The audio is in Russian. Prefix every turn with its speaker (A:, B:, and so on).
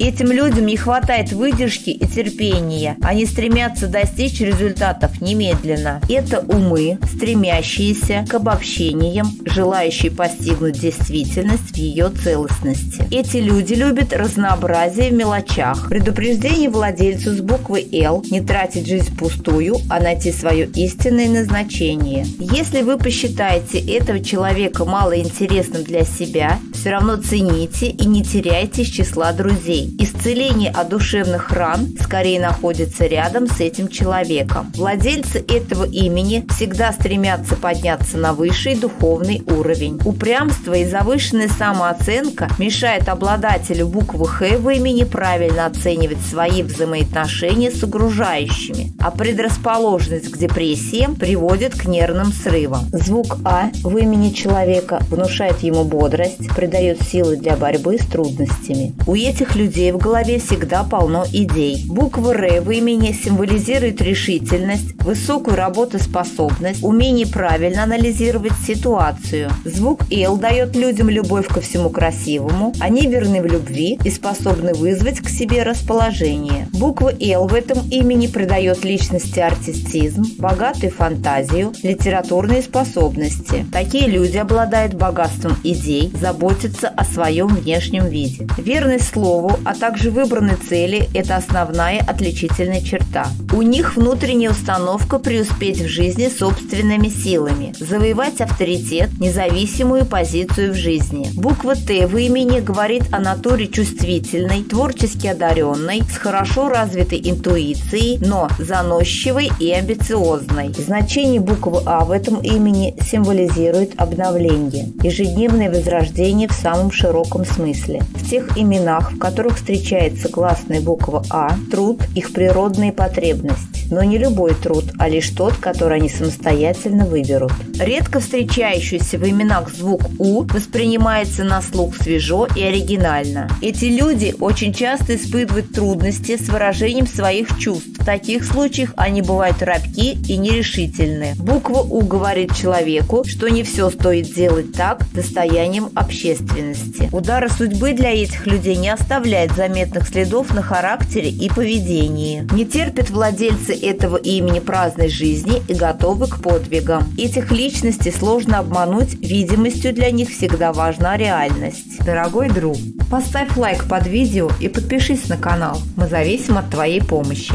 A: Этим людям не хватает выдержки и терпения. Они стремятся достичь результатов немедленно. Это умы, стремящиеся к обобщениям, желающие постигнуть действительность в ее целостности. Эти люди любят разнообразие в мелочах. Предупреждение владельцу с буквы «Л» не тратить жизнь пустую, а найти свое истинное назначение. Если вы посчитаете этого человека малоинтересным для себя, все равно цените и не теряйте из числа друзей. Исцеление от душевных ран скорее находится рядом с этим человеком. Владельцы этого имени всегда стремятся подняться на высший духовный уровень. Упрямство и завышенная самооценка мешают обладателю буквы «Х» в имени правильно оценивать свои взаимоотношения с окружающими, а предрасположенность к депрессиям приводит к нервным срывам. Звук «А» в имени человека внушает ему бодрость, придает силы для борьбы с трудностями. У этих людей в голове всегда полно идей. Буква «Р» в имени символизирует решительность, высокую работоспособность, умение правильно анализировать ситуацию. Звук «Л» дает людям любовь ко всему красивому, они верны в любви и способны вызвать к себе расположение. Буква «Л» в этом имени придает личности артистизм, богатую фантазию, литературные способности. Такие люди обладают богатством идей, заботятся о своем внешнем виде. Верность слову, а также выбранной цели – это основная отличительная черта. У них внутренняя установка преуспеть в жизни собственными силами, завоевать авторитет, независимую позицию в жизни. Буква «Т» в имени говорит о натуре чувствительной, творчески одаренной, с хорошо развитой интуицией, но заносчивой и амбициозной. Значение буквы «А» в этом имени символизирует обновление, ежедневное возрождение в самом широком смысле. В тех именах, в которых встречается гласная буква «А», труд – их природная потребность. Но не любой труд, а лишь тот, который они самостоятельно выберут. Редко встречающийся в именах звук «У» воспринимается на слух свежо и оригинально. Эти люди очень часто испытывают трудности с выражением своих чувств. В таких случаях они бывают робки и нерешительны. Буква «У» говорит человеку, что не все стоит делать так достоянием общественности. Удары судьбы для этих людей не оставляют заметных следов на характере и поведении. Не терпят владельцы этого имени праздной жизни и готовы к подвигам. Этих личностей сложно обмануть, видимостью для них всегда важна реальность. Дорогой друг, поставь лайк под видео и подпишись на канал. Мы зависим от твоей помощи.